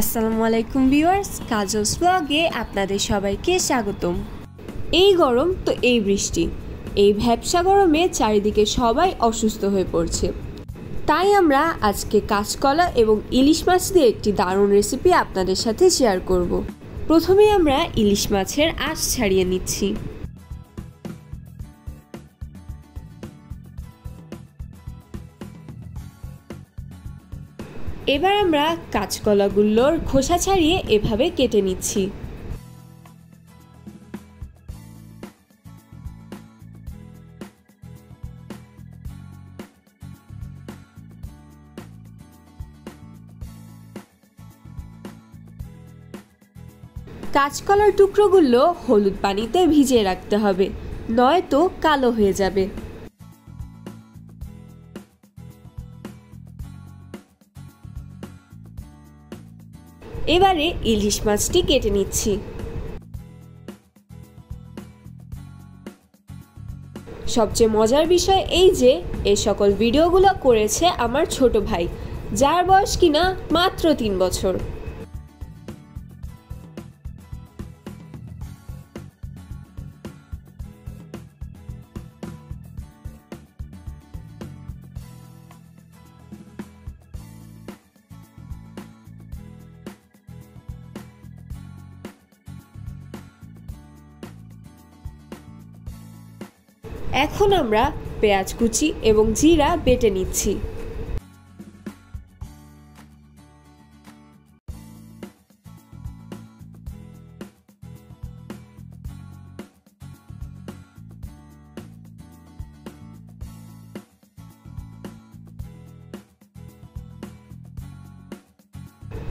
আসসালামু আলাইকুম ভিউয়ার্স, কাজলস ব্লগে আপনাদের সবাইকে স্বাগতম। এই গরম তো এই বৃষ্টি। এই ভ্যাবসা গরমে চারিদিকে সবাই অসুস্থ হয়ে পড়ছে। তাই আমরা আজকে কাঁচকলা এবং ইলিশ মাছ দিয়ে একটি দারুণ রেসিপি আপনাদের সাথে শেয়ার করব। প্রথমে আমরা ইলিশ মাছের আঁশ ছাড়িয়ে নিচ্ছি। এবার আমরা কাঁচকলাগুলোর খোসা ছাড়িয়ে এভাবে কেটে নিচ্ছি। কাঁচকলার টুকরোগুলো হলুদ পানিতে ভিজিয়ে রাখতে হবে, নয়তো কালো হয়ে যাবে। এবারে ইলিশ মাছটি কেটে নিচ্ছি। সবচেয়ে মজার বিষয় এই যে এই সকল ভিডিওগুলো করেছে আমার ছোট ভাই, যার বয়স কিনা মাত্র তিন বছর। এখন আমরা পেঁয়াজ কুচি এবং জিরা বেটে নিচ্ছি।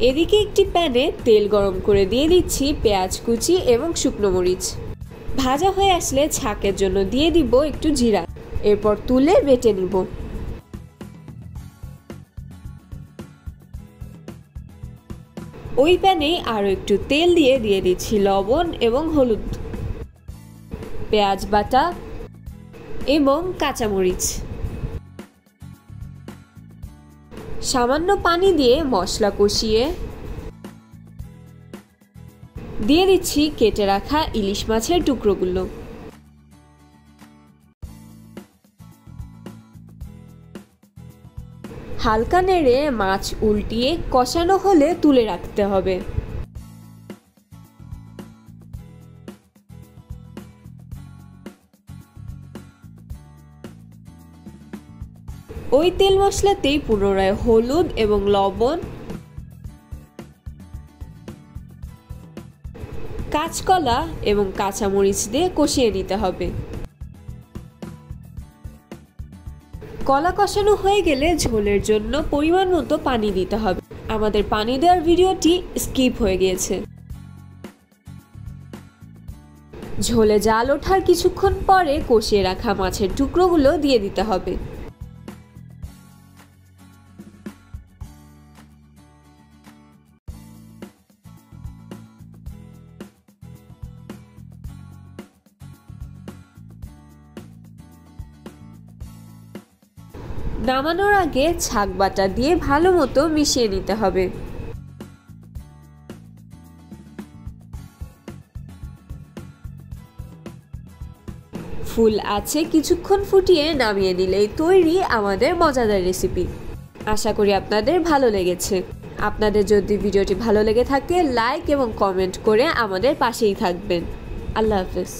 এদিকে একটি প্যানে তেল গরম করে দিয়ে দিচ্ছি পেঁয়াজ কুচি এবং শুকনো মরিচ। ভাজা হয়ে আসলে ছাকের জন্য দিয়ে দিব একটু জিরা। এরপর তুলে বেটে নিব। ওই প্যানে আরও একটু তেল দিয়ে দিয়ে দিচ্ছি লবণ এবং হলুদ। পেঁয়াজ বাটা এবং কাঁচামরিচ। সামান্য পানি দিয়ে মশলা কষিয়ে দিয়ে দিচ্ছি কেটে রাখা ইলিশ মাছের টুকরোগুলো। হালকা নেড়ে মাছ উল্টিয়ে কষানো হলে তুলে রাখতে হবে। ওই তেল মশলাতেই পুনরায় হলুদ এবং লবণ কাঁচকলা এবং কাঁচামরিচ দিয়ে কষিয়ে নিতে হবে। কলা কষানো হয়ে গেলে ঝোলের জন্য পরিমাণ মতো পানি দিতে হবে। আমাদের পানি দেওয়ার ভিডিওটি স্কিপ হয়ে গিয়েছে। ঝোলে জাল ওঠার কিছুক্ষণ পরে কষিয়ে রাখা মাছের টুকরোগুলো দিয়ে দিতে হবে। নামানোর আগে ছাক বাটা দিয়ে ভালো মতো মিশিয়ে নিতে হবে। ফুল আছে কিছুক্ষণ ফুটিয়ে নামিয়ে নিলেই তৈরি আমাদের মজাদার রেসিপি। আশা করি আপনাদের ভালো লেগেছে। আপনাদের যদি ভিডিওটি ভালো লেগে থাকে, লাইক এবং কমেন্ট করে আমাদের পাশেই থাকবেন। আল্লাহ হাফেজ।